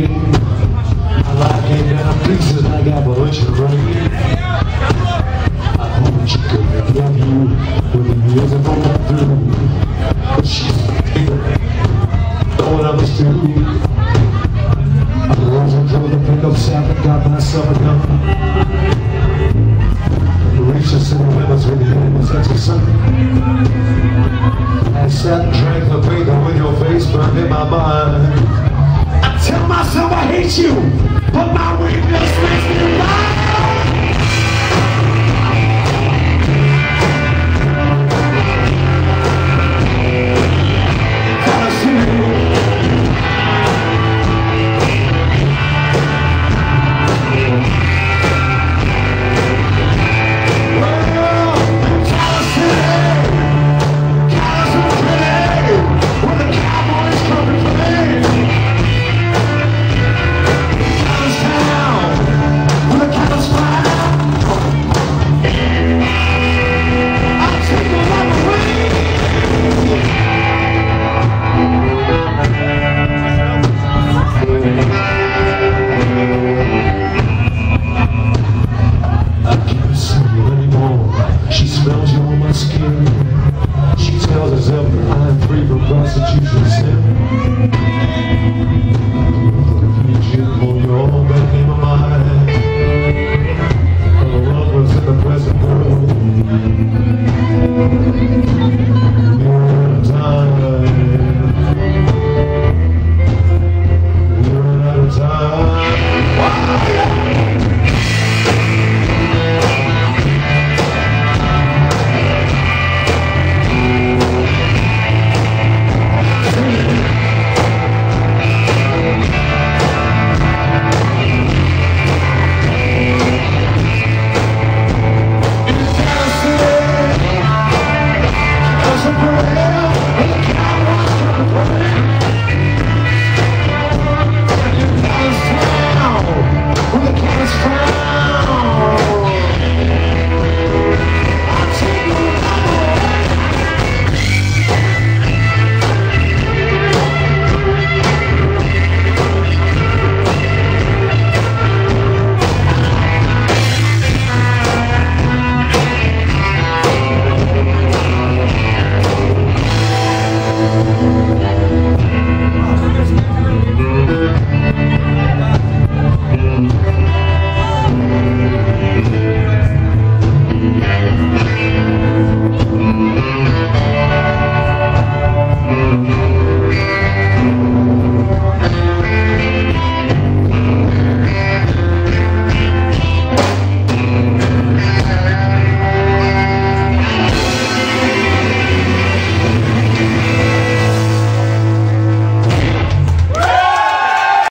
lemonade. My life came down pieces and I got a bunch of rain. I hope she could love you when the years are going through. But she's know what I was doing. I rose and drove the pickup south and got myself a gun. Reached the city limits with the enemies that's a sun. I sat and drank the paper with your face burned in my mind. Hate you, but my weakness She smells you on my skin. She tells herself that I'm free from prostitution